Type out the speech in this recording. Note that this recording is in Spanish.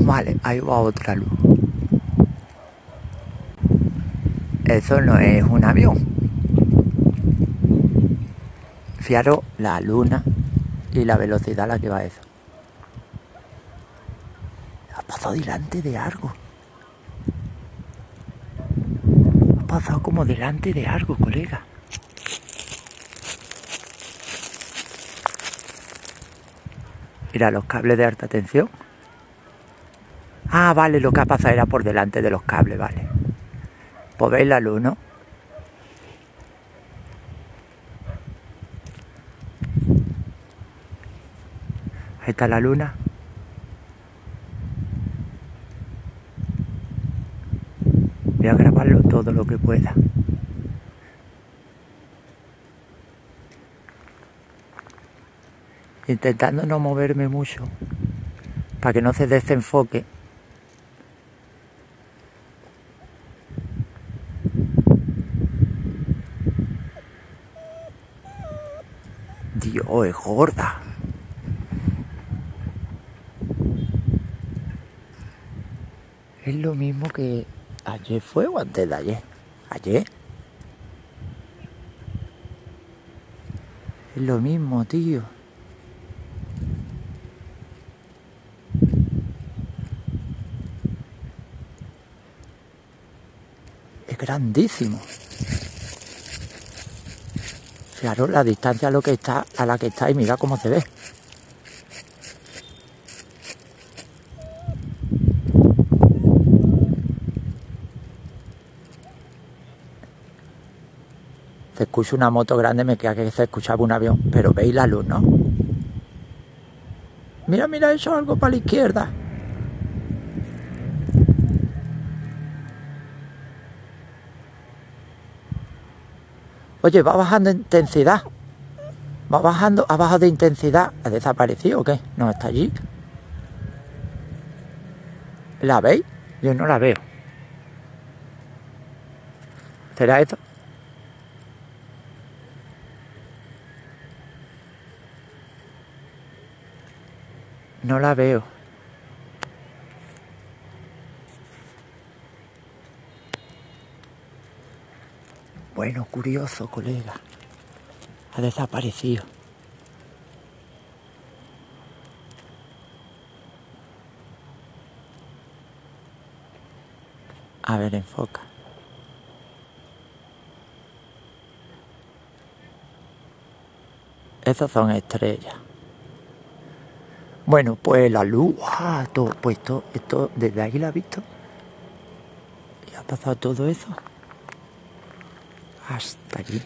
Vale, ahí va otra luz. Eso no es un avión. Fijaros la luna y la velocidad a la que va eso. Ha pasado delante de algo. Ha pasado como delante de algo, colega. Mira los cables de alta tensión. Ah, vale, lo que ha pasado era por delante de los cables, vale. Pues veis la luz, ¿no? Ahí está la luna. Voy a grabarlo todo lo que pueda. Intentando no moverme mucho para que no se desenfoque. Dios, es gorda. Es lo mismo que ayer fue o antes de ayer. Ayer. Es lo mismo, tío. Es grandísimo. Fijaros la distancia a lo que está, a la que está y mira cómo se ve. Se escucha una moto grande, me queda que se escuchaba un avión, pero veis la luz, ¿no? Mira, mira eso, algo para la izquierda. Oye, va bajando intensidad. Va bajando, ha bajado de intensidad. ¿Ha desaparecido o qué? No está allí. ¿La veis? Yo no la veo. ¿Será esto? No la veo. Bueno, curioso, colega. Ha desaparecido. A ver, enfoca. Esas son estrellas. Bueno, pues la luz, ¡ah! todo, pues esto, esto, desde aquí la ha visto. Y ha pasado todo eso hasta aquí.